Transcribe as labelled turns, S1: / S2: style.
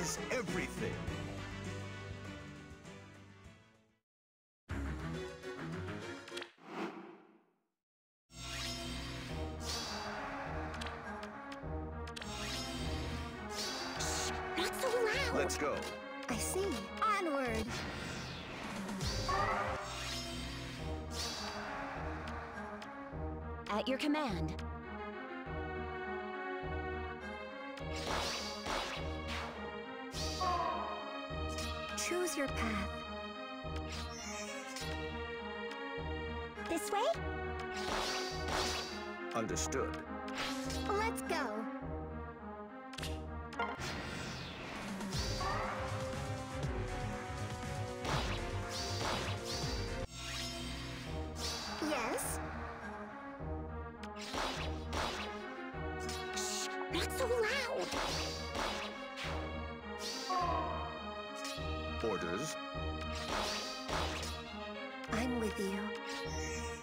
S1: Is everything.
S2: Not so loud.
S1: Let's go.
S2: I see. Onward.
S3: At your command.
S2: Choose your path. This way?
S1: Understood.
S2: Let's go. Yes? Shh, not so loud.
S1: Orders.
S2: I'm with you.